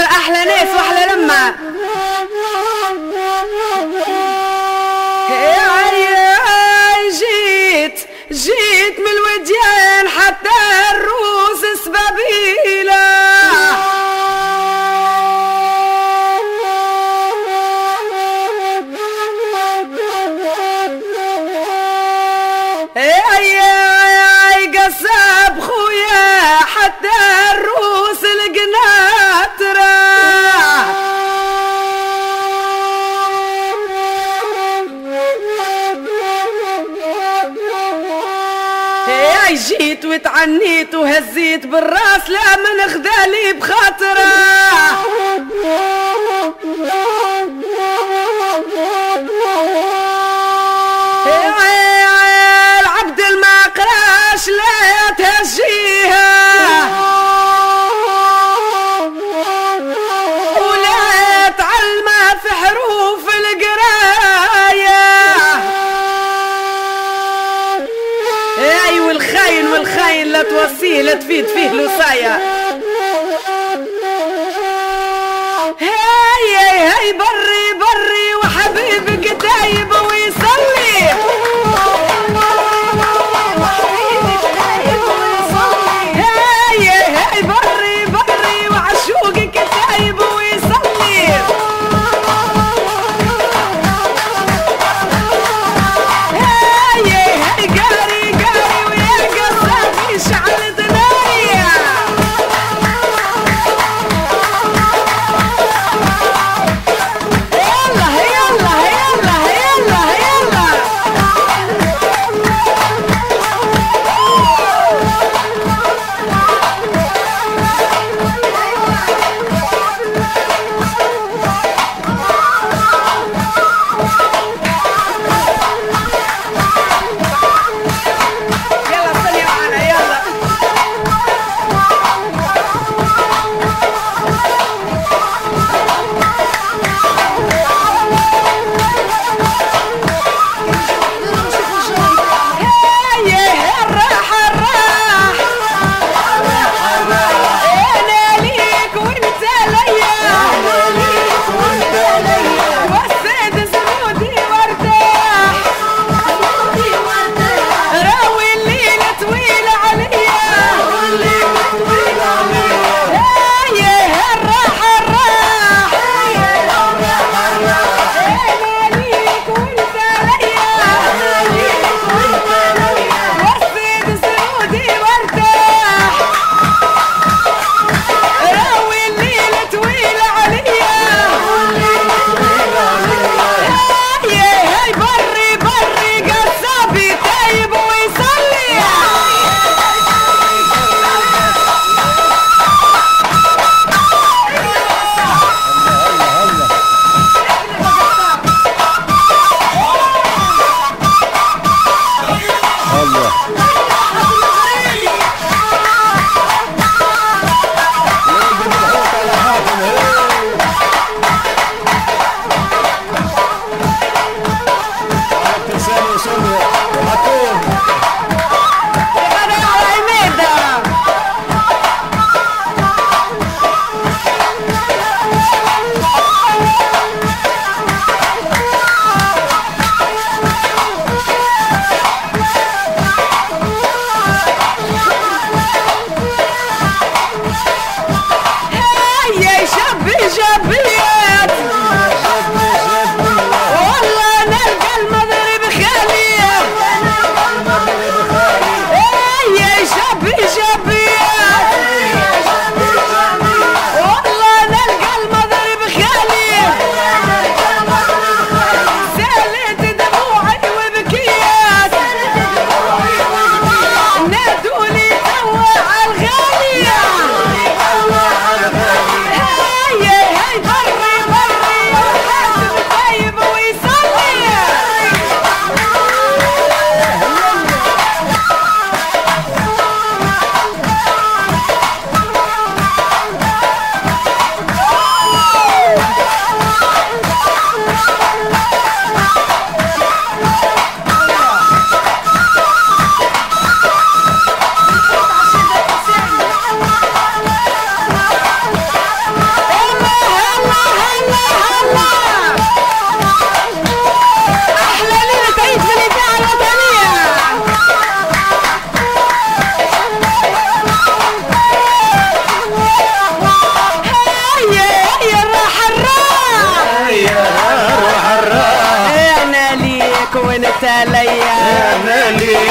دول أحلى ناس وأحلى لما جيت جيت من الوديان حتى الروس سبابين جيت عنيت وهزيت بالراس لا من خذالي بخاطرة. توصيه لا تفيد فيه الوصاية هاي هاي برا.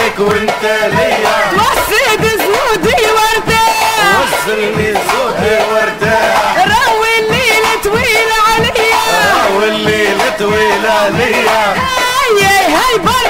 عليك وانت ليا. وصل زودي وردة وصلني زودي وردة روي الليل طويل عليا. روي الليل طويل عليا. هاي هاي برا